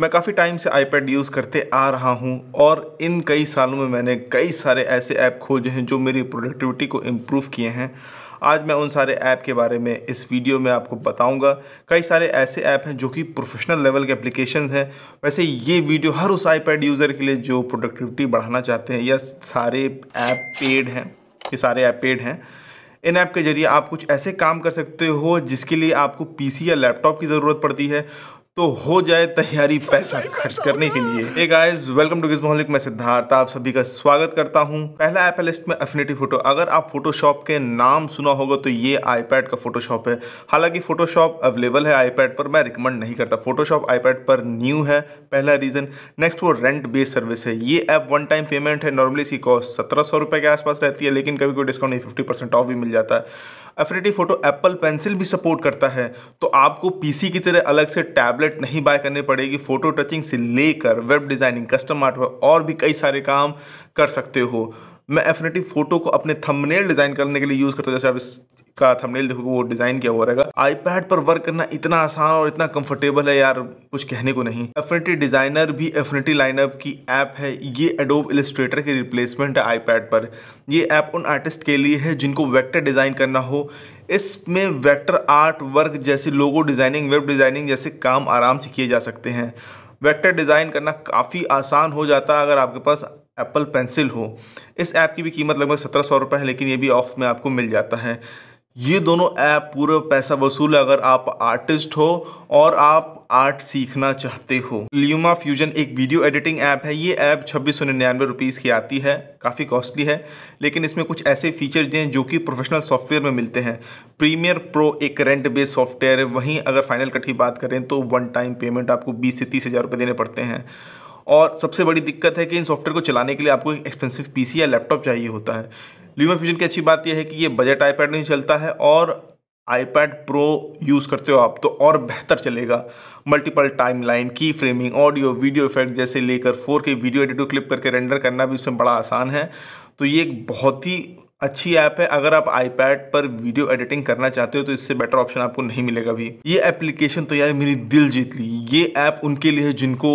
मैं काफ़ी टाइम से आईपैड यूज़ करते आ रहा हूँ और इन कई सालों में मैंने कई सारे ऐसे ऐप खोजे हैं जो मेरी प्रोडक्टिविटी को इम्प्रूव किए हैं। आज मैं उन सारे ऐप के बारे में इस वीडियो में आपको बताऊँगा। कई सारे ऐसे ऐप हैं जो कि प्रोफेशनल लेवल के एप्लीकेशन हैं। वैसे ये वीडियो हर उस आईपैड यूज़र के लिए जो प्रोडक्टिविटी बढ़ाना चाहते हैं या सारे ऐप पेड हैं, ये सारे ऐप पेड हैं। इन ऐप के ज़रिए आप कुछ ऐसे काम कर सकते हो जिसके लिए आपको पीसी या लैपटॉप की ज़रूरत पड़ती है। तो हो जाए तैयारी पैसा खर्च करने के लिए। Hey guys, वेलकम टू मोहलिक मैं सिद्धार्थ आप सभी का स्वागत करता हूँ। पहला ऐप लिस्ट में अफिनिटी फ़ोटो अगर आप फोटोशॉप के नाम सुना होगा तो ये आईपैड का फोटोशॉप है। हालाँकि फोटोशॉप अवेलेबल है आईपैड पर मैं रिकमेंड नहीं करता। फोटोशॉप आईपैड पर न्यू है पहला रीज़न नेक्स्ट वो रेंट बेस्ड सर्विस है। ये ऐप वन टाइम पेमेंट है नॉर्मली इसकी कॉस्ट सत्रह सौ के आसपास रहती है लेकिन कभी कोई डिस्काउंट नहीं फिफ्टी परसेंट ऑफ़ भी मिल जाता है। एफिनिटी फ़ोटो एप्पल पेंसिल भी सपोर्ट करता है। तो आपको पीसी की तरह अलग से टैबलेट नहीं बाय करनी पड़ेगी फ़ोटो टचिंग से लेकर वेब डिज़ाइनिंग कस्टम आर्ट और भी कई सारे काम कर सकते हो। मैं एफिनिटी फ़ोटो को अपने थंबनेल डिज़ाइन करने के लिए यूज़ करता हूँ। जैसे आप इस का थंबनेल देखो वो डिज़ाइन किया हुआ रहेगा। आईपैड पर वर्क करना इतना आसान और इतना कंफर्टेबल है यार, कुछ कहने को नहीं। एफिनिटी डिज़ाइनर भी एफिनिटी लाइनअप की ऐप है। ये एडोब इलिस्ट्रेटर की रिप्लेसमेंट है आईपैड पर। ये ऐप उन आर्टिस्ट के लिए है जिनको वेक्टर डिज़ाइन करना हो। इसमें वेक्टर आर्ट वर्क जैसे लोगो डिज़ाइनिंग, वेब डिज़ाइनिंग जैसे काम आराम से किए जा सकते हैं। वेक्टर डिज़ाइन करना काफ़ी आसान हो जाता है अगर आपके पास एप्पल पेंसिल हो। इस ऐप की भी कीमत लगभग सत्रह सौ रुपये है, लेकिन ये भी ऑफ़ में आपको मिल जाता है। ये दोनों ऐप पूरा पैसा वसूल है, अगर आप आर्टिस्ट हो और आप आर्ट सीखना चाहते हो। ल्यूमा फ्यूजन एक वीडियो एडिटिंग ऐप है। ये ऐप छब्बीस सौ निन्यानवे रुपीज़ की आती है। काफ़ी कॉस्टली है, लेकिन इसमें कुछ ऐसे फीचर्स हैं जो कि प्रोफेशनल सॉफ्टवेयर में मिलते हैं। प्रीमियर प्रो एक रेंट बेस्ड सॉफ्टवेयर है। वहीं अगर फाइनल कट की बात करें तो वन टाइम पेमेंट आपको बीस से तीस हज़ार रुपये देने पड़ते हैं। और सबसे बड़ी दिक्कत है कि इन सॉफ्टवेयर को चलाने के लिए आपको एक एक्सपेंसिव पीसी या लैपटॉप चाहिए होता है। ल्यूमा फ्यूजन की अच्छी बात यह है कि ये बजट आईपैड नहीं चलता है और आईपैड प्रो यूज़ करते हो आप तो और बेहतर चलेगा। मल्टीपल टाइम लाइन की फ्रेमिंग ऑडियो वीडियो इफ़ेक्ट जैसे लेकर four K video edit clip करके रेंडर करना भी इसमें बड़ा आसान है। तो ये एक बहुत ही अच्छी ऐप है। अगर आप आईपैड पर वीडियो एडिटिंग करना चाहते हो तो इससे बेटर ऑप्शन आपको नहीं मिलेगा भी ये एप्लीकेशन तो यार मेरी दिल जीत ली। ये ऐप उनके लिए है जिनको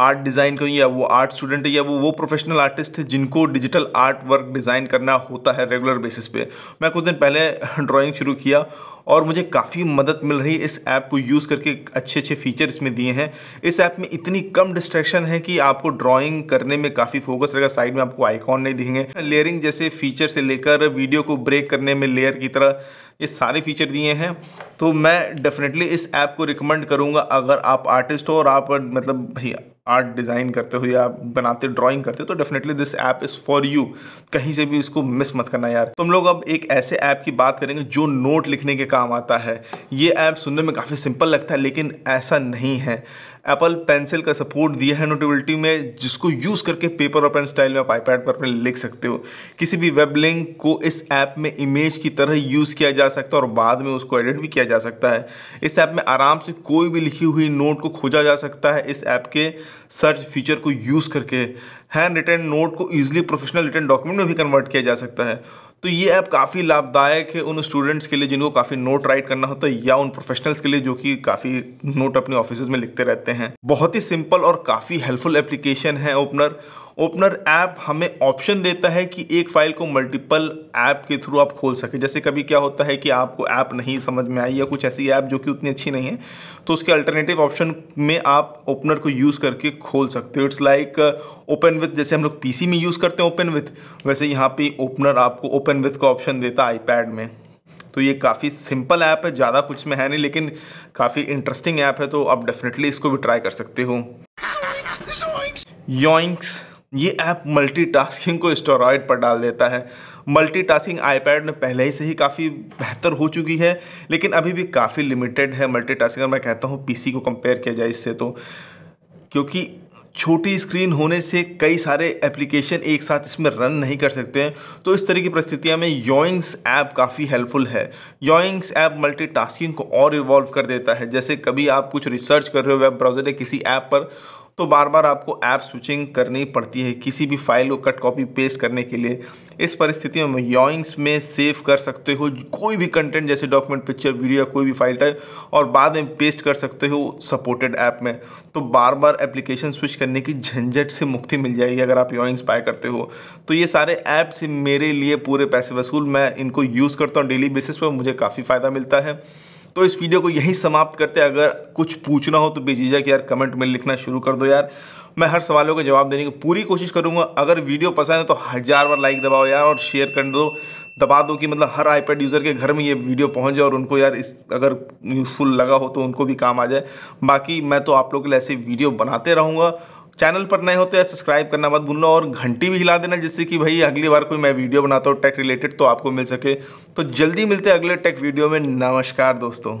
आर्ट डिज़ाइन को या वो आर्ट स्टूडेंट है या वो वो प्रोफेशनल आर्टिस्ट है जिनको डिजिटल आर्ट वर्क डिज़ाइन करना होता है रेगुलर बेसिस पे। मैं कुछ दिन पहले ड्राइंग शुरू किया और मुझे काफ़ी मदद मिल रही है इस ऐप को यूज़ करके अच्छे अच्छे फीचर इसमें दिए हैं। इस ऐप में इतनी कम डिस्ट्रैक्शन है कि आपको ड्राइंग करने में काफ़ी फोकस रहेगा, साइड में आपको आइकॉन नहीं दिखेंगे। लेयरिंग जैसे फीचर से लेकर वीडियो को ब्रेक करने में लेयर की तरह ये सारे फीचर दिए हैं। तो मैं डेफिनेटली इस ऐप को रिकमेंड करूँगा। अगर आप आर्टिस्ट हो और आप मतलब भैया आर्ट डिज़ाइन करते हो या बनाते, ड्राइंग करते हो तो definitely this app is for you. कहीं से भी इसको मिस मत करना यार। तुम लोग अब एक ऐसे ऐप की बात करेंगे जो नोट लिखने के काम आता है। ये ऐप सुनने में काफ़ी सिंपल लगता है, लेकिन ऐसा नहीं है। एप्पल पेंसिल का सपोर्ट दिया है नोटेबिलिटी में, जिसको यूज़ करके पेपर और पेन स्टाइल में आप आईपैड पर लिख सकते हो। किसी भी वेब लिंक को इस ऐप में इमेज की तरह यूज़ किया जा सकता है और बाद में उसको एडिट भी किया जा सकता है। इस ऐप में आराम से कोई भी लिखी हुई नोट को खोजा जा सकता है। इस ऐप के सर्च फीचर को यूज़ करके। हैंड रिटर्न नोट को ईजिली प्रोफेशनल रिटर्न डॉक्यूमेंट में भी कन्वर्ट किया जा सकता है। तो ये ऐप काफ़ी लाभदायक है उन स्टूडेंट्स के लिए जिनको काफ़ी नोट राइट करना होता है या उन प्रोफेशनल्स के लिए जो कि काफ़ी नोट अपने ऑफ़िस में लिखते रहते हैं। बहुत ही सिंपल और काफ़ी हेल्पफुल एप्लीकेशन है ओपनर ओपनर ऐप हमें ऑप्शन देता है कि एक फ़ाइल को मल्टीपल ऐप के थ्रू आप खोल सके। जैसे कभी क्या होता है कि आपको ऐप नहीं समझ में आई या कुछ ऐसी ऐप जो कि उतनी अच्छी नहीं है तो उसके अल्टरनेटिव ऑप्शन में आप ओपनर को यूज़ करके खोल सकते हो। इट्स लाइक ओपन विथ जैसे हम लोग पीसी में यूज़ करते हैं ओपन विथ वैसे यहाँ पे ओपनर आपको ओपन विथ का ऑप्शन देता है आईपैड में। तो ये काफ़ी सिंपल ऐप है ज़्यादा कुछ में है नहीं लेकिन काफ़ी इंटरेस्टिंग ऐप है तो आप डेफिनेटली इसको भी ट्राई कर सकते हो। योइंक्स ये ऐप मल्टीटास्किंग को स्टोरॉइड पर डाल देता है। मल्टीटास्किंग आईपैड में पहले ही से ही काफ़ी बेहतर हो चुकी है, लेकिन अभी भी काफ़ी लिमिटेड है मल्टीटास्किंग मैं कहता हूँ पीसी को कंपेयर किया जाए इससे तो क्योंकि छोटी स्क्रीन होने से कई सारे एप्लीकेशन एक साथ इसमें रन नहीं कर सकते हैं। तो इस तरह की परिस्थितियाँ में योइंग्स ऐप काफ़ी हेल्पफुल है। योइंग्स ऐप मल्टीटास्किंग को और इवॉल्व कर देता है। जैसे कभी आप कुछ रिसर्च कर रहे हो वेब ब्राउज़र या किसी ऐप पर तो बार बार आपको ऐप स्विचिंग करनी पड़ती है, किसी भी फ़ाइल को कट कॉपी पेस्ट करने के लिए। इस परिस्थिति में योइंग्स में सेव कर सकते हो, कोई भी कंटेंट जैसे डॉक्यूमेंट पिक्चर वीडियो कोई भी फ़ाइल टाइप और बाद में पेस्ट कर सकते हो सपोर्टेड ऐप में। तो बार बार एप्लीकेशन स्विच करने की झंझट से मुक्ति मिल जाएगी अगर आप योइंग्स पाए करते हो। तो ये सारे ऐप्स मेरे लिए पूरे पैसे वसूल मैं इनको यूज़ करता हूँ डेली बेसिस पर, मुझे काफ़ी फ़ायदा मिलता है। तो इस वीडियो को यही समाप्त करते अगर कुछ पूछना हो तो बेझिझक यार कमेंट में लिखना शुरू कर दो यार। मैं हर सवालों का जवाब देने की पूरी कोशिश करूँगा। अगर वीडियो पसंद है तो हज़ार बार लाइक दबाओ यार और शेयर कर दो। दबा दो कि मतलब हर आईपैड यूज़र के घर में ये वीडियो पहुँच जाए और उनको यार इस अगर यूज़फुल लगा हो तो उनको भी काम आ जाए। बाकी मैं तो आप लोगों के लिए ऐसे वीडियो बनाते रहूँगा। चैनल पर नए हैं, सब्सक्राइब करना मत भूलना और घंटी भी हिला देना जिससे कि भाई अगली बार कोई मैं वीडियो बनाता हूँ टेक रिलेटेड तो आपको मिल सके। तो जल्दी मिलते हैं अगले टेक वीडियो में। नमस्कार दोस्तों।